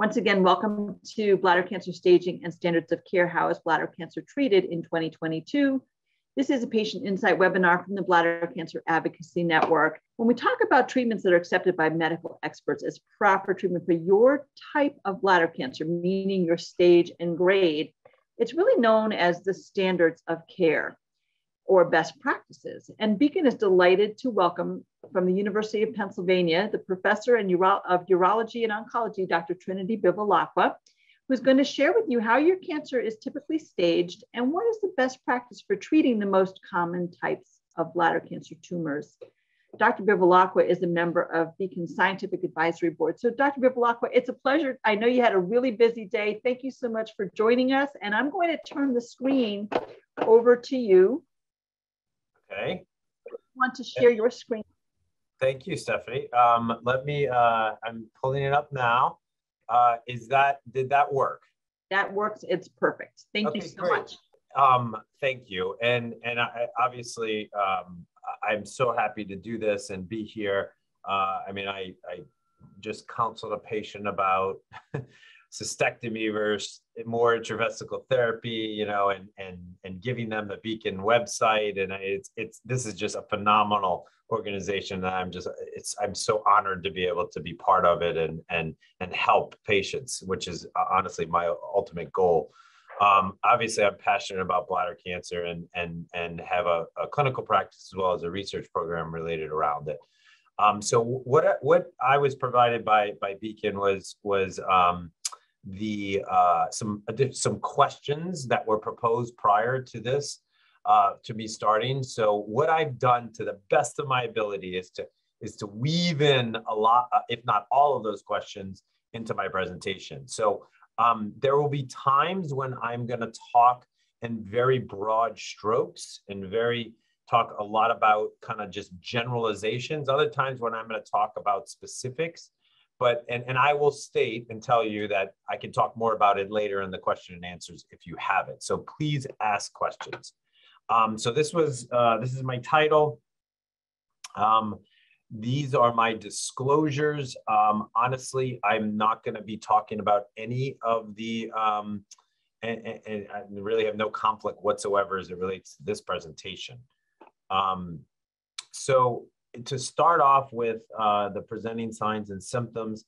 Once again, welcome to Bladder Cancer Staging and Standards of Care, How is Bladder Cancer Treated in 2022. This is a patient insight webinar from the Bladder Cancer Advocacy Network. When we talk about treatments that are accepted by medical experts as proper treatment for your type of bladder cancer, meaning your stage and grade, it's really known as the standards of care or best practices. And BCAN is delighted to welcome from the University of Pennsylvania, the professor of urology and oncology, Dr. Trinity Bivalacqua, who's going to share with you how your cancer is typically staged and what is the best practice for treating the most common types of bladder cancer tumors. Dr. Bivalacqua is a member of BCAN's Scientific Advisory Board. So Dr. Bivalacqua, it's a pleasure. I know you had a really busy day. Thank you so much for joining us. And I'm going to turn the screen over to you Okay. Want to share your screen? Thank you, Stephanie. Um, let me, uh, I'm pulling it up now. Uh, is that, did that work? That works. It's perfect. Thank okay, you so great. much. Um, thank you. And, and I, obviously, um, I'm so happy to do this and be here. Uh, I mean, I, I just counseled a patient about cystectomy versus more intravesical therapy, you know, and and and giving them the BCAN website, and it's it's this is just a phenomenal organization, that I'm just it's I'm so honored to be able to be part of it and and and help patients, which is uh, honestly my ultimate goal. Um, obviously, I'm passionate about bladder cancer and and and have a, a clinical practice as well as a research program related around it. Um, so what what I was provided by by BCAN was was um, the uh, some some questions that were proposed prior to this uh, to me starting. So what I've done to the best of my ability is to is to weave in a lot, uh, if not all of those questions into my presentation. So um, there will be times when I'm going to talk in very broad strokes and very talk a lot about kind of just generalizations. Other times when I'm going to talk about specifics but and, and i will state and tell you that i can talk more about it later in the question and answers if you have it. So please ask questions. Um, so this was uh, this is my title. Um, these are my disclosures. Um, honestly i'm not going to be talking about any of the um, and, and, and, i really have no conflict whatsoever as it relates to this presentation. Um, so to start off with uh, the presenting signs and symptoms,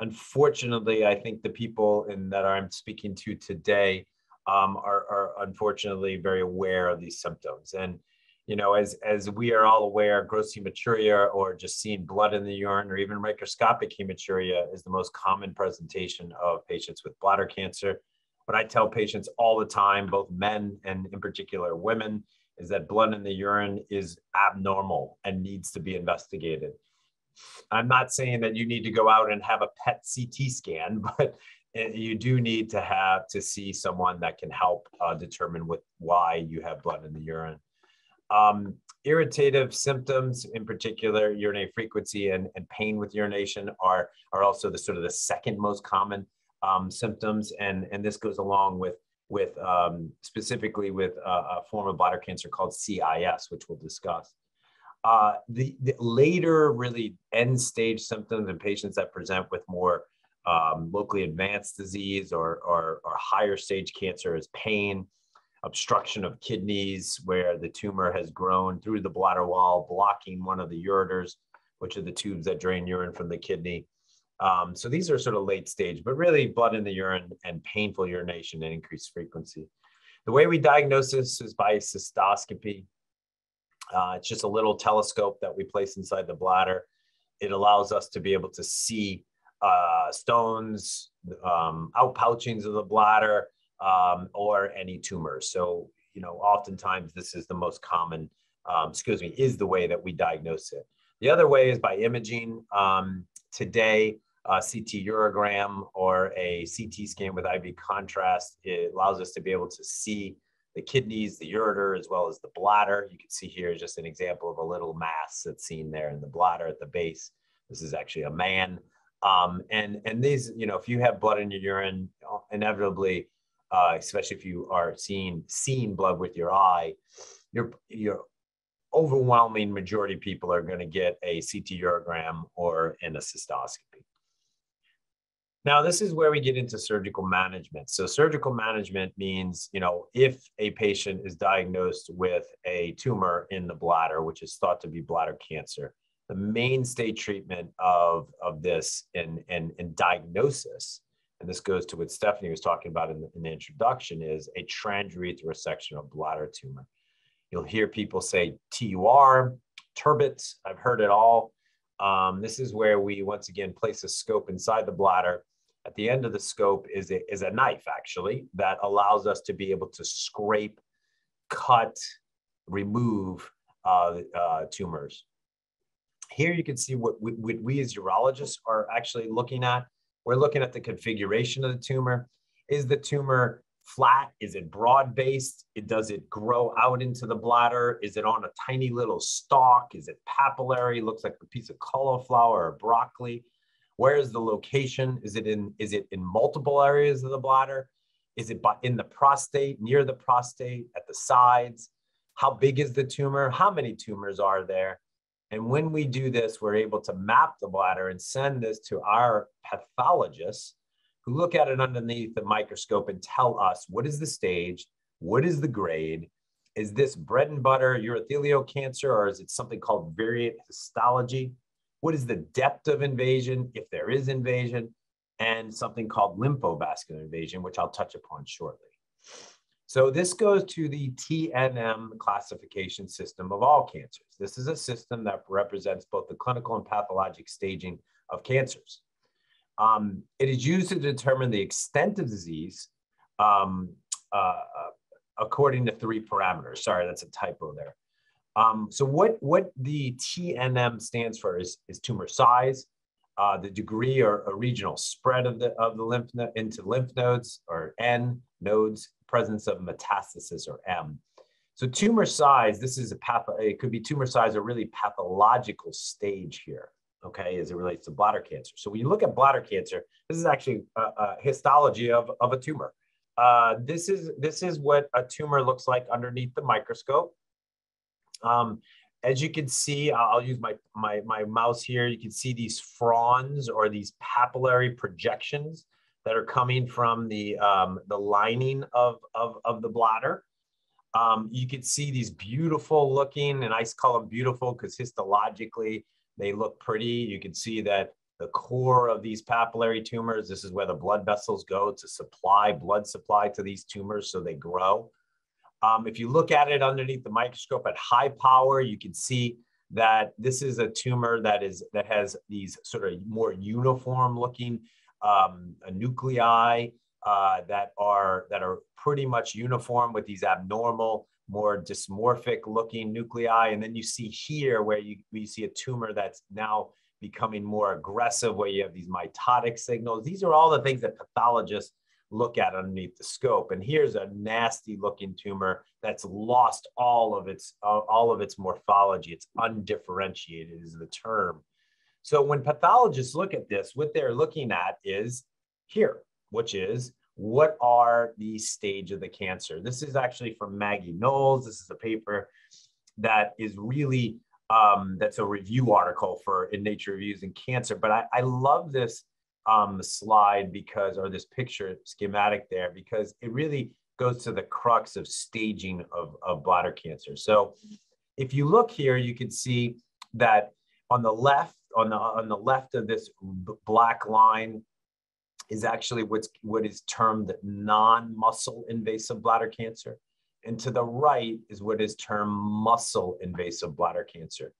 unfortunately, I think the people in, that I'm speaking to today um, are, are, unfortunately very aware of these symptoms. And, you know, as, as we are all aware, gross hematuria or just seeing blood in the urine or even microscopic hematuria is the most common presentation of patients with bladder cancer. But I tell patients all the time, both men and in particular women, is that blood in the urine is abnormal and needs to be investigated. I'm not saying that you need to go out and have a PET CT scan, but you do need to have to see someone that can help uh, determine what, why you have blood in the urine. Um, irritative symptoms, in particular, urinary frequency and, and pain with urination are, are also the sort of the second most common um, symptoms. And, and this goes along with with um, specifically with a, a, form of bladder cancer called CIS, which we'll discuss. Uh, the, the, later, really end stage symptoms in patients that present with more um, locally advanced disease or, or, or, higher stage cancer is pain, obstruction of kidneys, where the tumor has grown through the bladder wall, blocking one of the ureters, which are the tubes that drain urine from the kidney. Um, so these are sort of late stage, but really blood in the urine and painful urination and increased frequency. The way we diagnose this is by cystoscopy. Uh, it's just a little telescope that we place inside the bladder. It allows us to be able to see uh, stones, um, outpouchings of the bladder, um, or any tumors. So, you know, oftentimes this is the most common, um, excuse me, is the way that we diagnose it. The other way is by imaging. Um, today, uh, CT urogram or a CT scan with IV contrast. It allows us to be able to see the kidneys, the ureter, as well as the bladder. You can see here just an example of a little mass that's seen there in the bladder at the base. This is actually a man. Um, and, and these, you know, if you have blood in your urine, inevitably, uh, especially if you are seeing, seeing blood with your eye, your, your overwhelming majority of people are going to get a CT urogram or an cystoscopy. Now, this is where we get into surgical management. So, surgical management means, you know, if a patient is diagnosed with a tumor in the bladder, which is thought to be bladder cancer, the mainstay treatment of, of this in, in, in diagnosis, and this goes to what Stephanie was talking about in the, in the introduction, is a transurethral resection of bladder tumor. You'll hear people say TUR, turbits. I've heard it all. Um, this is where we once again place a scope inside the bladder. At the end of the scope is a, is a knife, actually, that allows us to be able to scrape, cut, remove uh, uh, tumors. Here you can see what we, what we as urologists are actually looking at. We're looking at the configuration of the tumor. Is the tumor flat? Is it broad based? It, does it grow out into the bladder? Is it on a tiny little stalk? Is it papillary? Looks like a piece of cauliflower or broccoli. Where is the location? Is it in is it in multiple areas of the bladder? Is it in the prostate, near the prostate, at the sides? How big is the tumor? How many tumors are there? And when we do this, we're able to map the bladder and send this to our pathologists who look at it underneath the microscope and tell us what is the stage, what is the grade, is this bread and butter urothelial cancer, or is it something called variant histology? What is the depth of invasion, if there is invasion, and something called lymphovascular invasion, which I'll touch upon shortly. So this goes to the TNM classification system of all cancers. This is a system that represents both the clinical and pathologic staging of cancers. Um, it is used to determine the extent of disease um, uh, according to three parameters. Sorry, that's a typo there. Um, so what, what the TNM stands for is, is tumor size, uh, the degree or, or, regional spread of the, of the lymph node into lymph nodes or N nodes, presence of metastasis or M. So tumor size, this is a path, it could be tumor size or really pathological stage here okay, as it relates to bladder cancer. So when you look at bladder cancer, this is actually a, a histology of, of a tumor. Uh, this is this is what a tumor looks like underneath the microscope. Um, as you can see, I'll use my, my, my mouse here. You can see these fronds or these papillary projections that are coming from the, um, the lining of, of, of the bladder. Um, you can see these beautiful looking, and I call them beautiful because histologically they look pretty. You can see that the core of these papillary tumors, this is where the blood vessels go to supply blood supply to these tumors so they grow. Um, if you look at it underneath the microscope at high power, you can see that this is a tumor that is that has these sort of more uniform looking um, nuclei uh, that are that are pretty much uniform with these abnormal more dysmorphic looking nuclei. And then you see here where you, you see a tumor that's now becoming more aggressive, where you have these mitotic signals. These are all the things that pathologists look at underneath the scope. And here's a nasty looking tumor that's lost all of its all of its morphology. It's undifferentiated is the term. So when pathologists look at this, what they're looking at is here, which is what are the stage of the cancer? This is actually from Maggie Knowles. This is a paper that is really um, that's a review article for in Nature Reviews in Cancer. But I, I love this um, slide because, or this picture schematic there, because it really goes to the crux of staging of, of bladder cancer. So if you look here, you can see that on the left, on the on the left of this black line is actually what's what is termed non-muscle invasive bladder cancer. And to the right is what is termed muscle invasive bladder cancer.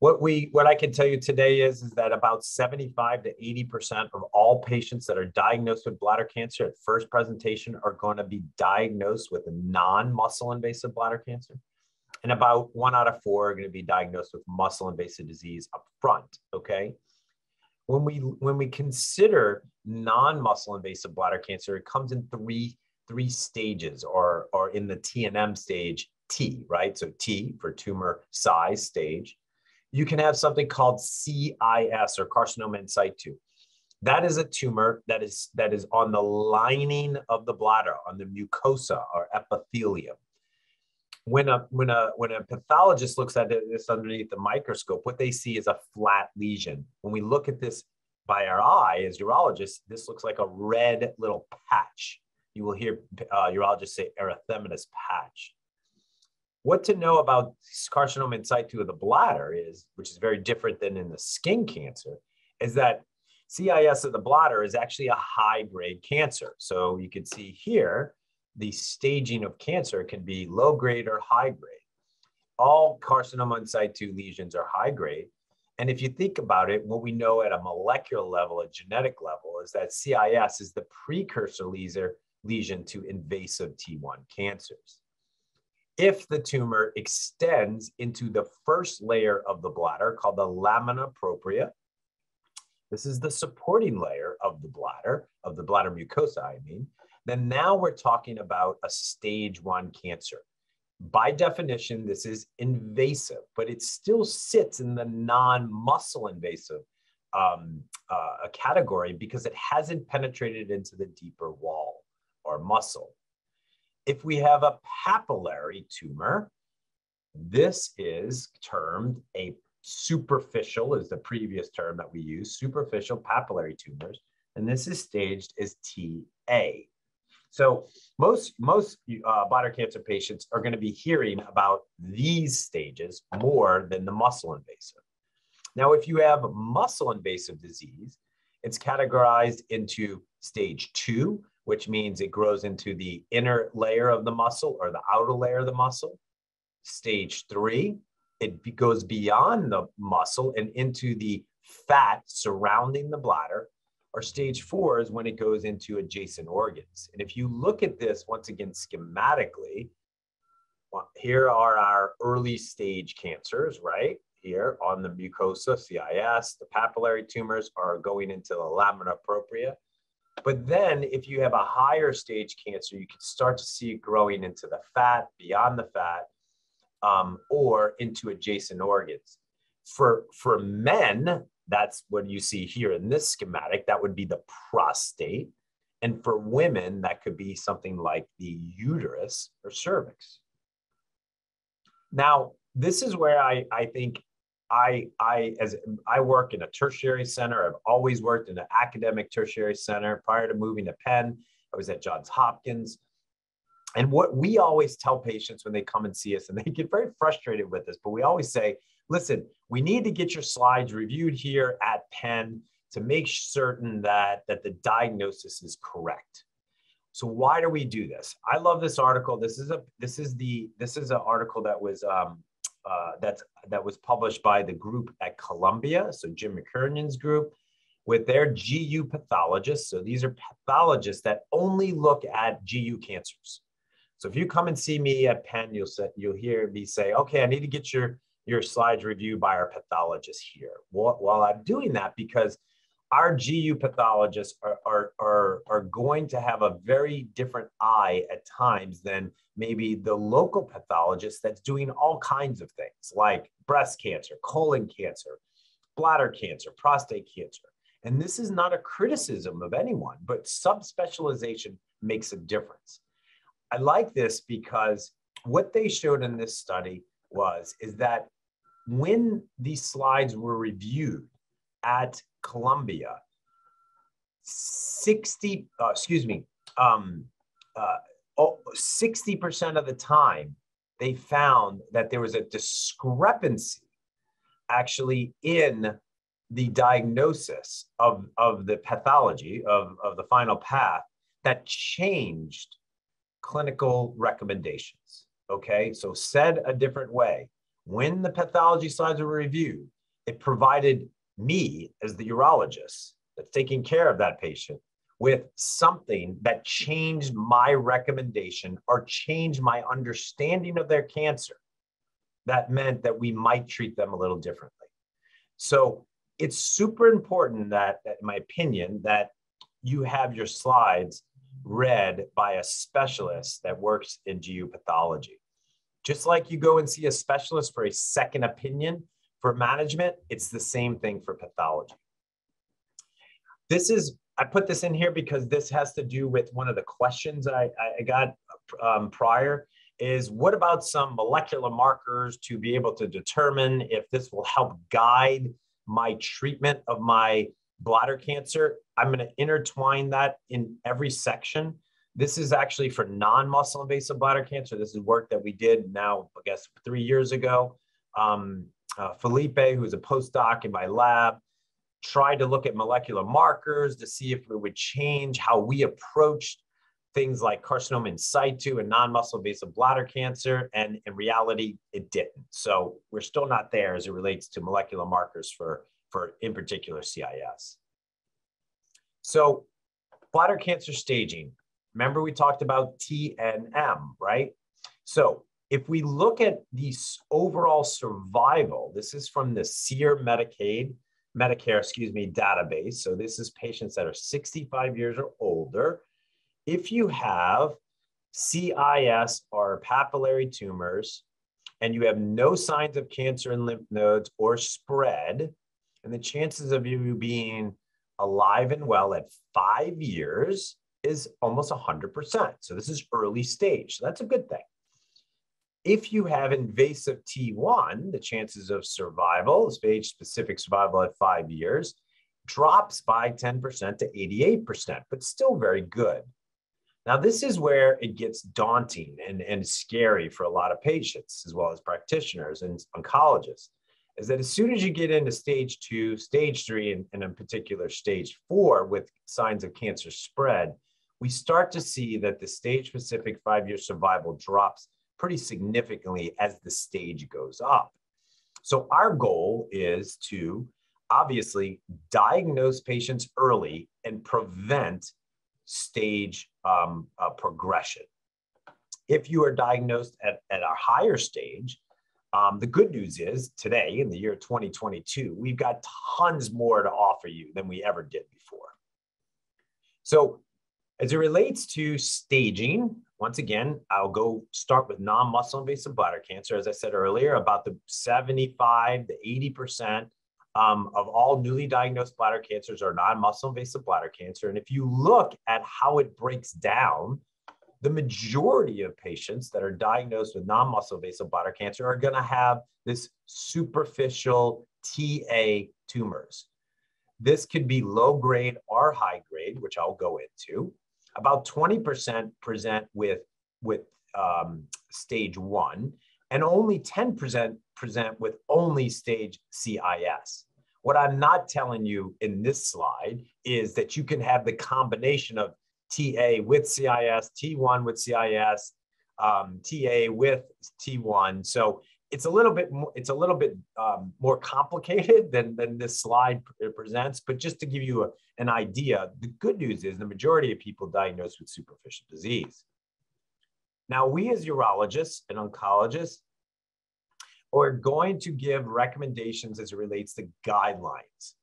What we what I can tell you today is, is that about 75 to 80% of all patients that are diagnosed with bladder cancer at first presentation are going to be diagnosed with a non-muscle invasive bladder cancer. And about one out of four are going to be diagnosed with muscle invasive disease up front. Okay when we when we consider non-muscle invasive bladder cancer, it comes in three three stages, or or in the TNM stage, T, right? So T for tumor size stage. You can have something called CIS or carcinoma in situ. That is a tumor that is that is on the lining of the bladder, on the mucosa or epithelium when a when a when a pathologist looks at this underneath the microscope, what they see is a flat lesion. When we look at this by our eye as urologists, this looks like a red little patch. You will hear uh, urologists say erythematous patch. What to know about carcinoma in situ of the bladder is, which is very different than in the skin cancer, is that CIS of the bladder is actually a high grade cancer. So you can see here, the staging of cancer can be low grade or high grade. All carcinoma in situ lesions are high grade. And if you think about it, what we know at a molecular level, a genetic level, is that CIS is the precursor lesion to invasive T1 cancers. If the tumor extends into the first layer of the bladder called the lamina propria, this is the supporting layer of the bladder, of the bladder mucosa, I mean, then now we're talking about a stage one cancer by definition, this is invasive, but it still sits in the non muscle invasive um, uh, category because it hasn't penetrated into the deeper wall or muscle. If we have a papillary tumor, this is termed a superficial, is the previous term that we use, superficial papillary tumors, and this is staged as TA. So most most uh, bladder cancer patients are going to be hearing about these stages more than the muscle invasive. Now, if you have muscle invasive disease, it's categorized into stage two, which means it grows into the inner layer of the muscle or the outer layer of the muscle. Stage three, it goes beyond the muscle and into the fat surrounding the bladder or stage four is when it goes into adjacent organs. And if you look at this once again schematically, well, here are our early stage cancers, right? Here on the mucosa, CIS, the papillary tumors are going into the lamina propria. But then if you have a higher stage cancer, you can start to see it growing into the fat, beyond the fat, um, or into adjacent organs. For, for men, that's what you see here in this schematic. That would be the prostate. And for women, that could be something like the uterus or cervix. Now, this is where I, I think I, I, as I work in a tertiary center, I've always worked in an academic tertiary center. Prior to moving to Penn, I was at Johns Hopkins. And what we always tell patients when they come and see us, and they get very frustrated with this, but we always say, listen, we need to get your slides reviewed here at Penn to make certain that, that the diagnosis is correct. So why do we do this? I love this article. This is a this is the this is an article that was um, uh, that's that was published by the group at Columbia. So Jim McKiernan's group with their GU pathologists. So these are pathologists that only look at GU cancers. So if you come and see me at Penn, you'll say, you'll hear me say, okay, I need to get your your slides reviewed by our pathologist here. Well, while I'm doing that, because our GU pathologists are, are, are, are going to have a very different eye at times than maybe the local pathologist that's doing all kinds of things like breast cancer, colon cancer, bladder cancer, prostate cancer. And this is not a criticism of anyone, but subspecialization makes a difference. I like this because what they showed in this study was is that when these slides were reviewed at Columbia, 60, uh, excuse me, um, uh, 60% of the time, they found that there was a discrepancy actually in the diagnosis of, of the pathology of, of the final path that changed clinical recommendations. Okay, so said a different way, when the pathology slides were reviewed, it provided me as the urologist that's taking care of that patient with something that changed my recommendation or changed my understanding of their cancer. That meant that we might treat them a little differently. So it's super important that, in my opinion, that you have your slides read by a specialist that works in GU pathology. Just like you go and see a specialist for a second opinion for management, it's the same thing for pathology. This is, I put this in here because this has to do with one of the questions I, I got um, prior is what about some molecular markers to be able to determine if this will help guide my treatment of my bladder cancer. I'm going to intertwine that in every section. This is actually for non-muscle invasive bladder cancer. This is work that we did now, I guess, three years ago. Um, uh, Felipe, who's a postdoc in my lab, tried to look at molecular markers to see if it would change how we approached things like carcinoma in situ and non-muscle invasive bladder cancer. And in reality, it didn't. So we're still not there as it relates to molecular markers for, for in particular CIS. So bladder cancer staging, remember we talked about TNM, right? So if we look at the overall survival, this is from the SEER Medicaid, Medicare, excuse me, database. So this is patients that are 65 years or older. If you have CIS or papillary tumors and you have no signs of cancer in lymph nodes or spread, and the chances of you being alive and well at five years is almost 100%. So this is early stage. So that's a good thing. If you have invasive T1, the chances of survival, stage specific survival at five years, drops by 10% to 88%, but still very good. Now, this is where it gets daunting and, and scary for a lot of patients, as well as practitioners and oncologists, is that as soon as you get into stage two, stage three, and, and in particular stage four with signs of cancer spread, we start to see that the stage specific five year survival drops pretty significantly as the stage goes up. So, our goal is to obviously diagnose patients early and prevent stage um, uh, progression. If you are diagnosed at, at a higher stage, um, the good news is today, in the year 2022, we've got tons more to offer you than we ever did before. So, as it relates to staging, once again, I'll go start with non-muscle invasive bladder cancer. As I said earlier, about the 75 to 80% um, of all newly diagnosed bladder cancers are non-muscle invasive bladder cancer. And if you look at how it breaks down, the majority of patients that are diagnosed with non-muscle invasive bladder cancer are going to have this superficial TA tumors. This could be low grade or high grade, which I'll go into. About 20% present with, with um, stage one, and only 10% present with only stage CIS. What I'm not telling you in this slide is that you can have the combination of TA with CIS, T1 with CIS, um, TA with T1. So it's a little bit more, it's a little bit um, more complicated than, than this slide presents, but just to give you a, an idea, the good news is the majority of people diagnosed with superficial disease. Now, we as urologists and oncologists are going to give recommendations as it relates to guidelines.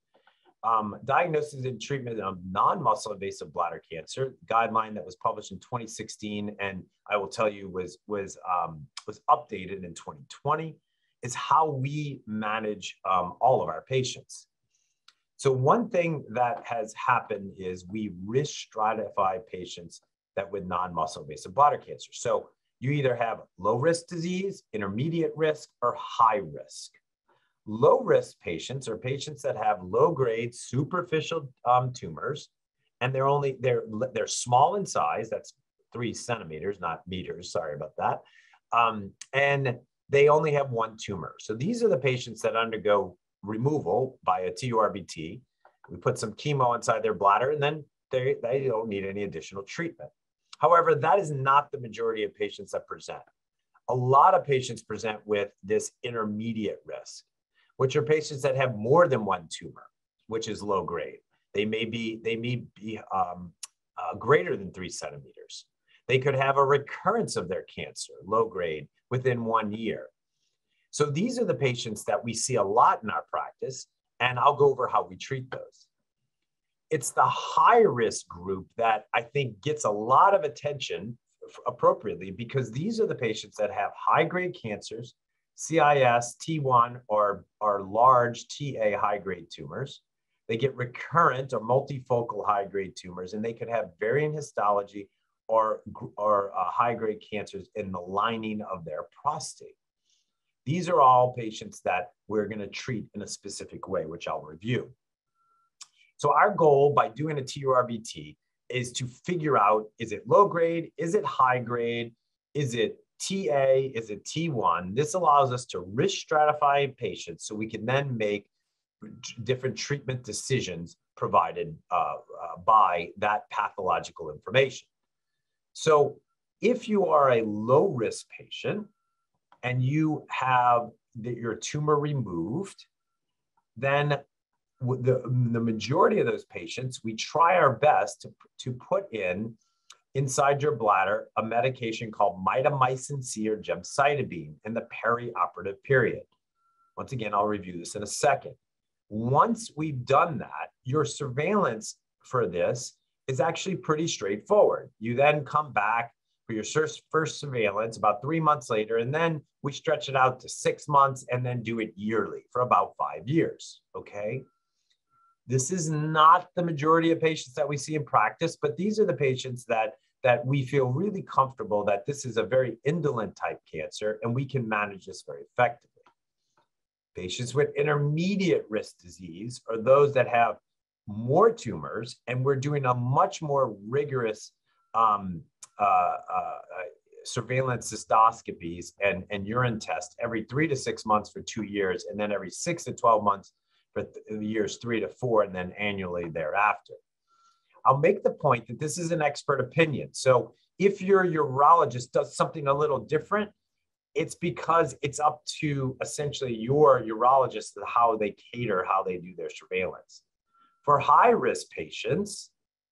Um, diagnosis and treatment of non-muscle invasive bladder cancer guideline that was published in 2016 and I will tell you was was um, was updated in 2020 is how we manage um, all of our patients. So one thing that has happened is we risk stratify patients that with non-muscle invasive bladder cancer. So you either have low risk disease, intermediate risk, or high risk. Low risk patients are patients that have low grade superficial um, tumors, and they're only they're they're small in size. That's three centimeters, not meters. Sorry about that. Um, and they only have one tumor. So these are the patients that undergo removal by a TURBT. We put some chemo inside their bladder, and then they, they don't need any additional treatment. However, that is not the majority of patients that present. A lot of patients present with this intermediate risk which are patients that have more than one tumor, which is low grade. They may be, they may be um, uh, greater than three centimeters. They could have a recurrence of their cancer, low grade, within one year. So these are the patients that we see a lot in our practice, and I'll go over how we treat those. It's the high risk group that I think gets a lot of attention appropriately because these are the patients that have high grade cancers CIS, T1, are, or large TA high grade tumors. They get recurrent or multifocal high grade tumors, and they could have variant histology or, or uh, high grade cancers in the lining of their prostate. These are all patients that we're going to treat in a specific way, which I'll review. So our goal by doing a TURBT is to figure out, is it low grade? Is it high grade? Is it TA? Is it T1? This allows us to risk stratify patients so we can then make different treatment decisions provided uh, uh, by that pathological information. So if you are a low risk patient and you have the, your tumor removed, then the, the majority of those patients, we try our best to, to put in inside your bladder a medication called mitomycin C or gemcitabine in the perioperative period. Once again, I'll review this in a second. Once we've done that, your surveillance for this is actually pretty straightforward. You then come back for your first surveillance about three months later, and then we stretch it out to six months and then do it yearly for about five years. Okay. This is not the majority of patients that we see in practice, but these are the patients that that we feel really comfortable that this is a very indolent type cancer and we can manage this very effectively. Patients with intermediate risk disease are those that have more tumors, and we're doing a much more rigorous um, uh, uh, surveillance cystoscopies and, and urine tests every three to six months for two years, and then every six to 12 months for th- years three to four, and then annually thereafter. I'll make the point that this is an expert opinion. So if your urologist does something a little different, it's because it's up to essentially your urologist how they cater, how they do their surveillance. For high risk patients,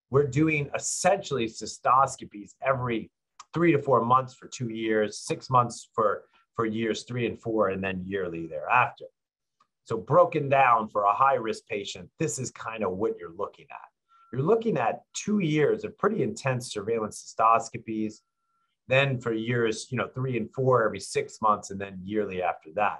we're doing essentially cystoscopies every three to four months for two years, six months for, for years three and four, and then yearly thereafter. So, broken down for a high risk patient, this is kind of what you're looking at. You're looking at two years of pretty intense surveillance cystoscopies. Then for years, you know, three and four every six months, and then yearly after that.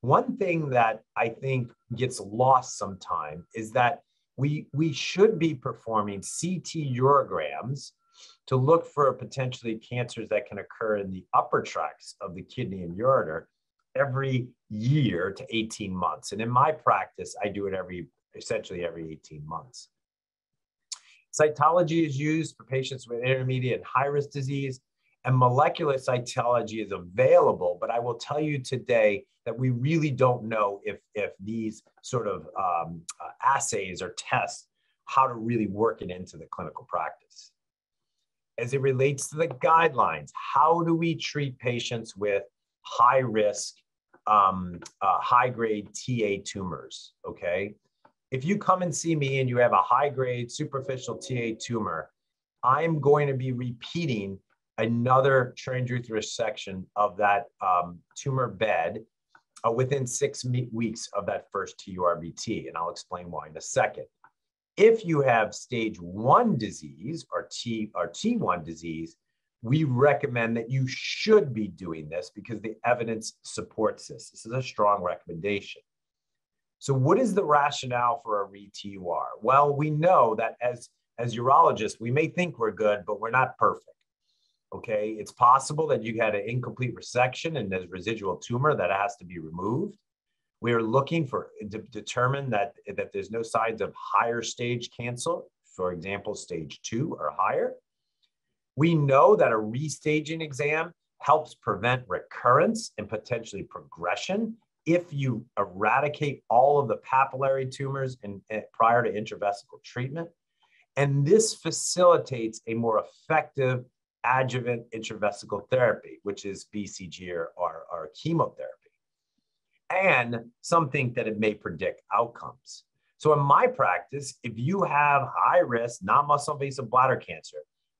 One thing that I think gets lost sometime is that we, we should be performing CT urograms to look for potentially cancers that can occur in the upper tracts of the kidney and ureter every year to 18 months. And in my practice, I do it every essentially every 18 months. Cytology is used for patients with intermediate and high risk disease, and molecular cytology is available. But I will tell you today that we really don't know if, if these sort of um, uh, assays or tests, how to really work it into the clinical practice. As it relates to the guidelines, how do we treat patients with high risk, um, uh, high grade TA tumors? Okay. If you come and see me and you have a high grade superficial TA tumor, I'm going to be repeating another transurethral section of that um, tumor bed uh, within six weeks of that first TURBT, and I'll explain why in a second. If you have stage one disease or T or T1 disease, we recommend that you should be doing this because the evidence supports this. This is a strong recommendation. So, what is the rationale for a re-TUR? Well, we know that as as urologists, we may think we're good, but we're not perfect. Okay, it's possible that you had an incomplete resection and there's residual tumor that has to be removed. We are looking for to determine that, that there's no signs of higher stage cancer, for example, stage two or higher. We know that a restaging exam helps prevent recurrence and potentially progression if you eradicate all of the papillary tumors in, in, prior to intravesical treatment. And this facilitates a more effective adjuvant intravesical therapy, which is BCG or, or, or chemotherapy. And some think that it may predict outcomes. So in my practice, if you have high risk non-muscle invasive bladder cancer,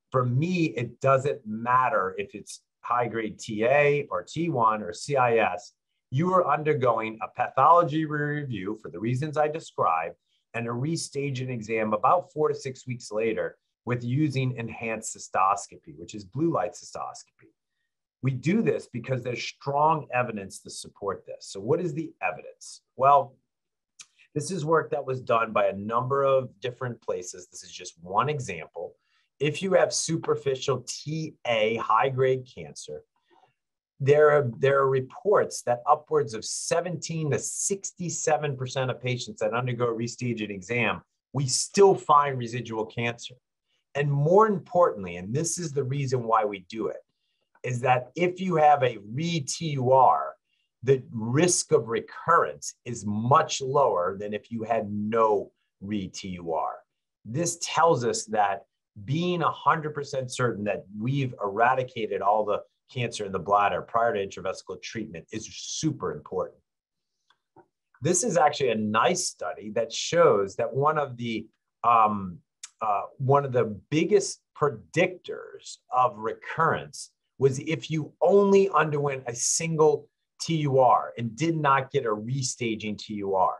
for me, it doesn't matter if it's high grade TA or T1 or CIS, you are undergoing a pathology review for the reasons I described and a restaging exam about four to six weeks later with using enhanced cystoscopy, which is blue light cystoscopy. We do this because there's strong evidence to support this. So, what is the evidence? Well, this is work that was done by a number of different places. This is just one example. If you have superficial TA high grade cancer, there are, there are reports that upwards of 17 to 67% of patients that undergo a restaging exam we still find residual cancer. And more importantly, and this is the reason why we do it, is that if you have a re-TUR, the risk of recurrence is much lower than if you had no re-TUR. This tells us that being 100% certain that we've eradicated all the cancer in the bladder prior to intravesical treatment is super important. This is actually a nice study that shows that one of the um, uh, one of the biggest predictors of recurrence was if you only underwent a single TUR and did not get a restaging TUR.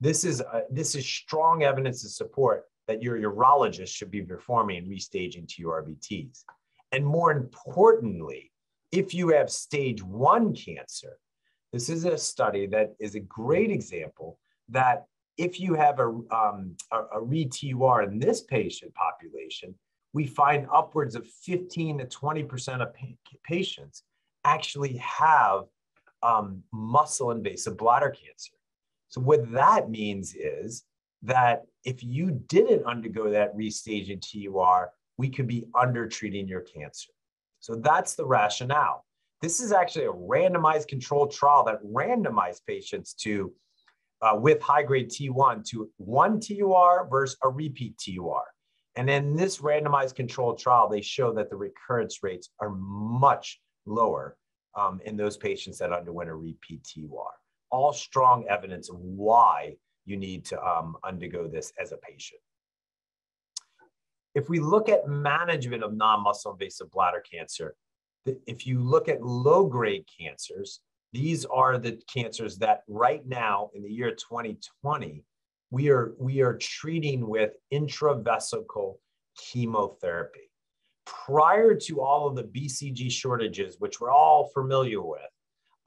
This is, uh, this is strong evidence to support that your urologist should be performing restaging TURBTs. And more importantly, if you have stage one cancer, this is a study that is a great example that if you have a, um, a, a re-TUR in this patient population, we find upwards of 15 to 20% of pa patients actually have um, muscle invasive bladder cancer. So what that means is that if you didn't undergo that restaging TUR, we could be under treating your cancer. So that's the rationale. This is actually a randomized controlled trial that randomized patients to uh, with high grade T1 to one TUR versus a repeat TUR. And in this randomized controlled trial, they show that the recurrence rates are much lower um, in those patients that underwent a repeat TUR. All strong evidence of why you need to um, undergo this as a patient. If we look at management of non-muscle invasive bladder cancer, if you look at low-grade cancers, these are the cancers that right now in the year 2020, we are, we are treating with intravesical chemotherapy. Prior to all of the BCG shortages, which we're all familiar with,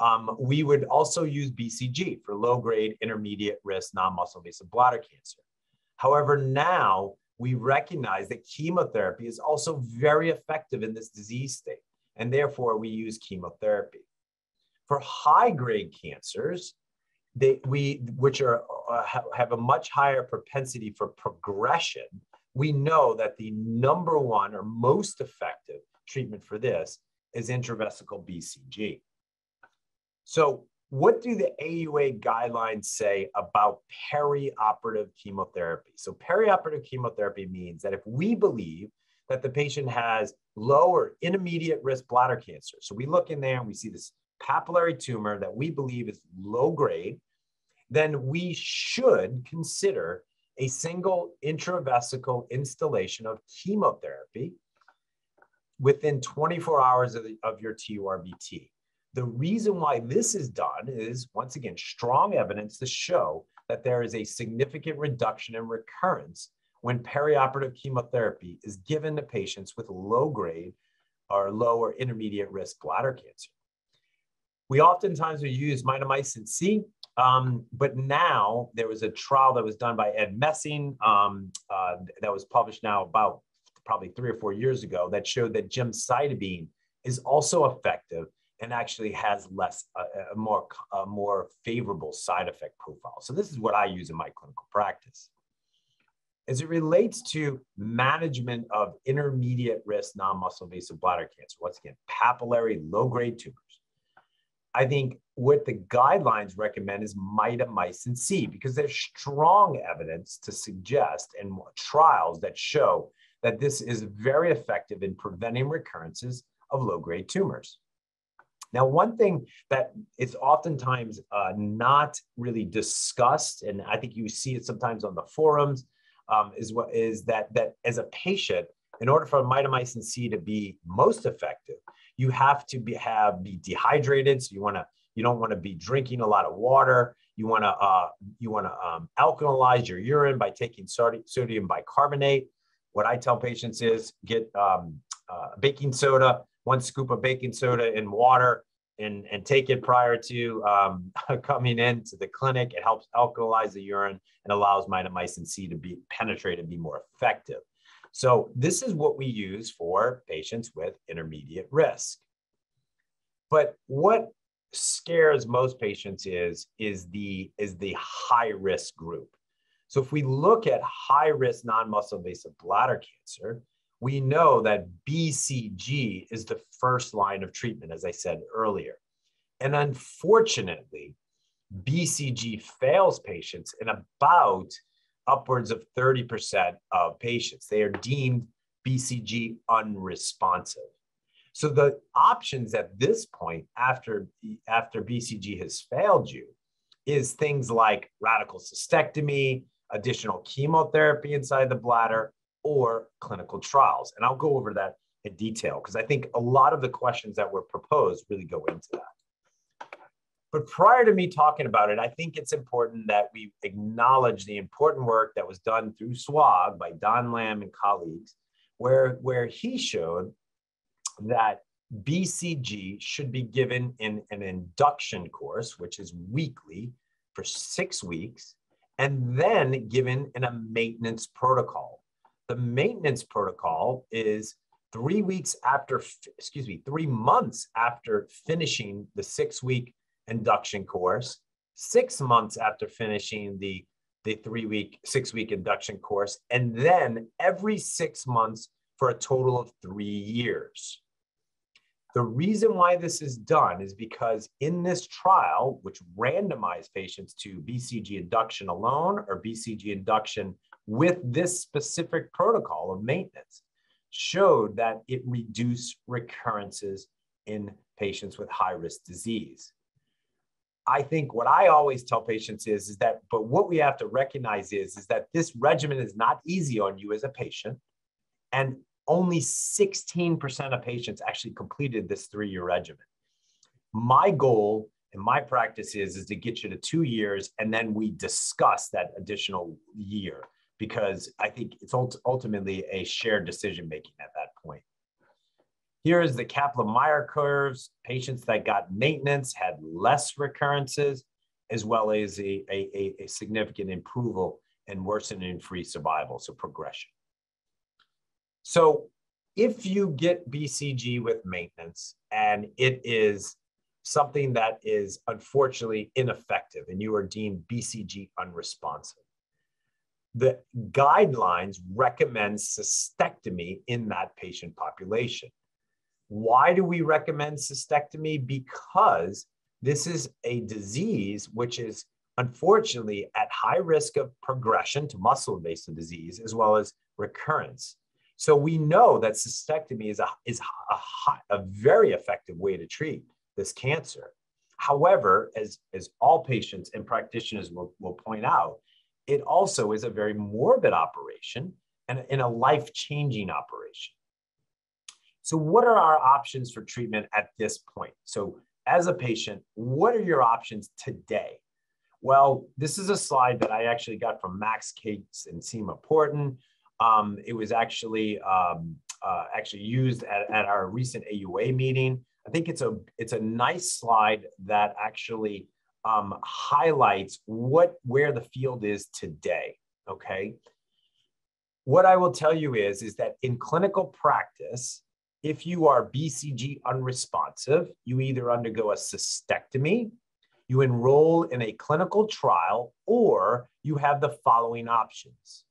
um, we would also use BCG for low grade, intermediate risk non muscle invasive bladder cancer. However, now we recognize that chemotherapy is also very effective in this disease state, and therefore we use chemotherapy. For high grade cancers, they, we, which are, uh, have a much higher propensity for progression, we know that the number one or most effective treatment for this is intravesical BCG. So, what do the AUA guidelines say about perioperative chemotherapy? So, perioperative chemotherapy means that if we believe that the patient has low or intermediate risk bladder cancer, so we look in there and we see this papillary tumor that we believe is low grade, then we should consider a single intravesical installation of chemotherapy within 24 hours of, the, of your TURBT. The reason why this is done is, once again, strong evidence to show that there is a significant reduction in recurrence when perioperative chemotherapy is given to patients with low grade or low or intermediate risk bladder cancer. We oftentimes will use mitomycin C, um, but now there was a trial that was done by Ed Messing um, uh, that was published now about probably three or four years ago that showed that gemcitabine is also effective and actually has less uh, a more a more favorable side effect profile. So this is what I use in my clinical practice. As it relates to management of intermediate risk non-muscle invasive bladder cancer, once again, papillary low-grade tumors, I think what the guidelines recommend is mitomycin C because there's strong evidence to suggest and trials that show that this is very effective in preventing recurrences of low-grade tumors. Now, one thing that is oftentimes uh, not really discussed, and I think you see it sometimes on the forums, um, is what is that that as a patient, in order for mitomycin C to be most effective, you have to be have be dehydrated. So you want to you don't want to be drinking a lot of water. You want to uh, you want to um, alkalize your urine by taking sodium bicarbonate. What I tell patients is get um, uh, baking soda, one scoop of baking soda in water, and, and take it prior to um, coming into the clinic. It helps alkalize the urine and allows mitomycin C to be penetrate and be more effective. So this is what we use for patients with intermediate risk. But what scares most patients is, is, the, is the high risk group. So if we look at high risk non muscle invasive bladder cancer, we know that BCG is the first line of treatment, as I said earlier. And unfortunately, BCG fails patients in about upwards of 30% of patients. They are deemed BCG unresponsive. So the options at this point, after, after BCG has failed you, is things like radical cystectomy, additional chemotherapy inside the bladder, or clinical trials. And I'll go over that in detail because I think a lot of the questions that were proposed really go into that. But prior to me talking about it, I think it's important that we acknowledge the important work that was done through SWOG by Don Lamm and colleagues, where, where he showed that BCG should be given in an induction course, which is weekly for six weeks, and then given in a maintenance protocol. The maintenance protocol is three weeks after, excuse me, three months after finishing the six week induction course, six months after finishing the, the three week, six week induction course, and then every six months for a total of three years. The reason why this is done is because in this trial, which randomized patients to BCG induction alone or BCG induction with this specific protocol of maintenance, showed that it reduced recurrences in patients with high risk disease. I think what I always tell patients is, is that, but what we have to recognize is, is that this regimen is not easy on you as a patient. And only 16% of patients actually completed this three-year regimen. My goal in my practice is, is to get you to two years and then we discuss that additional year because I think it's ultimately a shared decision making at that point. Here is the Kaplan-Meier curves. Patients that got maintenance had less recurrences, as well as a, a, a significant improvement in worsening free survival, so progression. So if you get BCG with maintenance and it is something that is unfortunately ineffective and you are deemed BCG unresponsive, the guidelines recommend cystectomy in that patient population. Why do we recommend cystectomy? Because this is a disease which is unfortunately at high risk of progression to muscle invasive disease as well as recurrence. So we know that cystectomy is a, is a, a very effective way to treat this cancer. However, as, as all patients and practitioners will, will point out, it also is a very morbid operation and, and a life changing operation. So, what are our options for treatment at this point? So, as a patient, what are your options today? Well, this is a slide that I actually got from Max Kates and Sima Porten. Um, it was actually um, uh, actually used at, at our recent AUA meeting. I think it's a it's a nice slide that actually um, highlights what where the field is today. Okay. What I will tell you is is that in clinical practice, if you are BCG unresponsive, you either undergo a cystectomy, you enroll in a clinical trial, or you have the following options.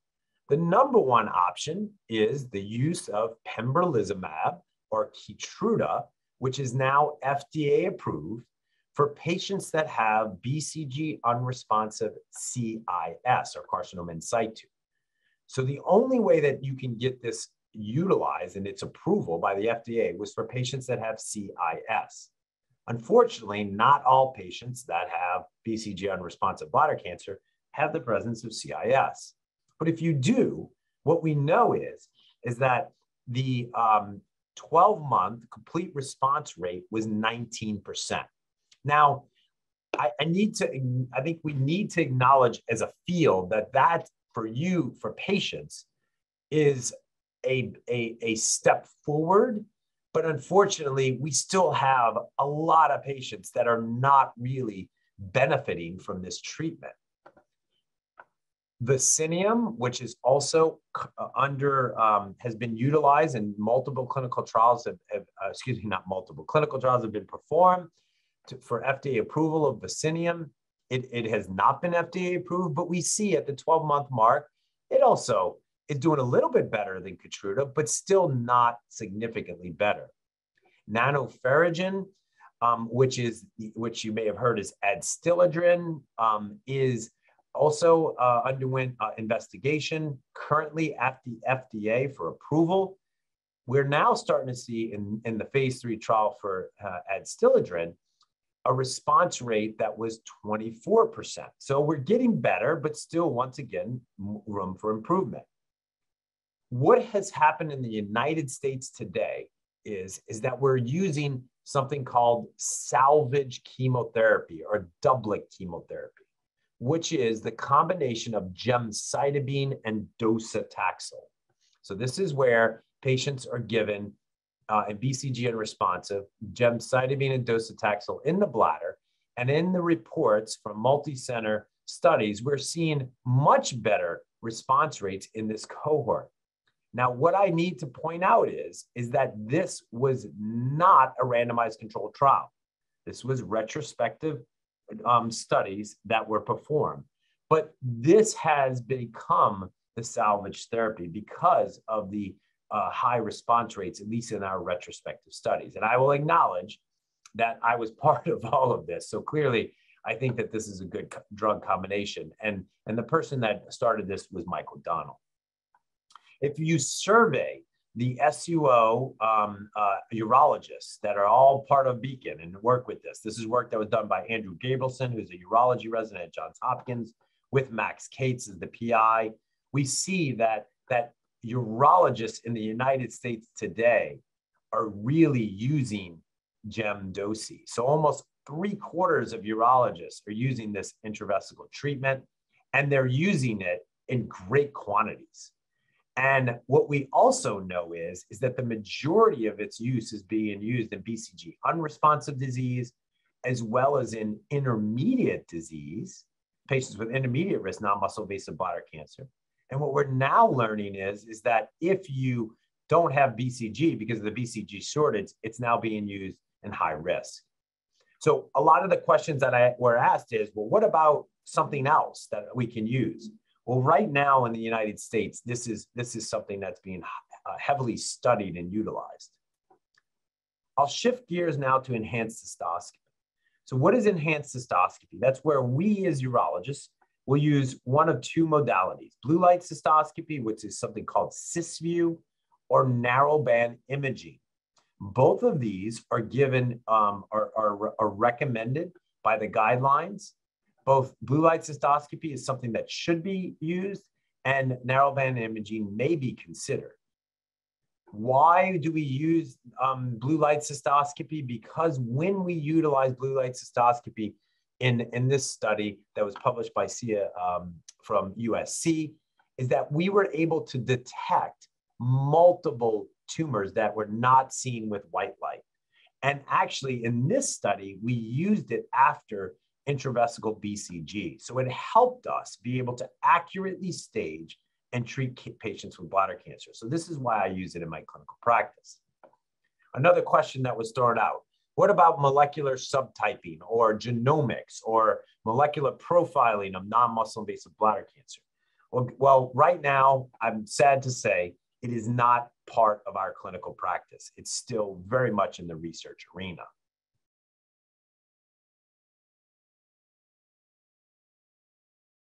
The number one option is the use of pembrolizumab or Keytruda, which is now FDA approved for patients that have BCG unresponsive CIS or carcinoma in situ. So the only way that you can get this utilized and its approval by the FDA was for patients that have CIS. Unfortunately, not all patients that have BCG unresponsive bladder cancer have the presence of CIS. But if you do, what we know is, is that the 12 um, month complete response rate was 19%. Now, I, I need to, I think we need to acknowledge as a field that that for you, for patients, is a, a, a step forward. But unfortunately, we still have a lot of patients that are not really benefiting from this treatment. Vicinium, which is also uh, under, um, has been utilized in multiple clinical trials, have, have uh, excuse me, not multiple, clinical trials have been performed to, for FDA approval of Vicinium. It, it has not been FDA approved, but we see at the 12 month mark, it also is doing a little bit better than Keytruda, but still not significantly better. Nadofaragene, um, which is which you may have heard is Adstiladrin, um, is also uh, underwent uh, investigation currently at the FDA for approval. We're now starting to see in, in the phase three trial for uh, Adstiladrin a response rate that was 24%. So we're getting better, but still, once again, room for improvement. What has happened in the United States today is, is that we're using something called salvage chemotherapy or doublet chemotherapy, which is the combination of gemcitabine and docetaxel. So this is where patients are given uh, and BCG unresponsive, gemcitabine and docetaxel in the bladder. And in the reports from multi-center studies, we're seeing much better response rates in this cohort. Now, what I need to point out is, is that this was not a randomized controlled trial. This was retrospective um, studies that were performed. But this has become the salvage therapy because of the uh, high response rates, at least in our retrospective studies. And I will acknowledge that I was part of all of this. So clearly, I think that this is a good drug combination. And, and the person that started this was Mike O'Donnell. If you survey the SUO um, uh, urologists that are all part of BCAN and work with this, this is work that was done by Andrew Gabrielson, who's a urology resident at Johns Hopkins, with Max Kates as the PI. We see that, that urologists in the United States today are really using GemDoce. So almost three quarters of urologists are using this intravesical treatment, and they're using it in great quantities. And what we also know is, is that the majority of its use is being used in BCG unresponsive disease, as well as in intermediate disease, patients with intermediate risk non-muscle invasive bladder cancer. And what we're now learning is, is that if you don't have BCG because of the BCG shortage, it's now being used in high risk. So a lot of the questions that I were asked is, well, what about something else that we can use? Well, right now in the United States, this is, this is something that's being uh, heavily studied and utilized. I'll shift gears now to enhanced cystoscopy. So what is enhanced cystoscopy? That's where we as urologists will use one of two modalities, blue light cystoscopy, which is something called Cysview, or narrowband imaging. Both of these are given, um, are, are, are recommended by the guidelines both blue light cystoscopy is something that should be used and narrowband imaging may be considered. Why do we use um, blue light cystoscopy? Because when we utilize blue light cystoscopy in, in this study that was published by Sia um, from USC, is that we were able to detect multiple tumors that were not seen with white light. And actually, in this study, we used it after intravesical BCG. So it helped us be able to accurately stage and treat patients with bladder cancer. So this is why I use it in my clinical practice. Another question that was thrown out, what about molecular subtyping or genomics or molecular profiling of non-muscle invasive bladder cancer? Well, well, right now, I'm sad to say it is not part of our clinical practice. It's still very much in the research arena.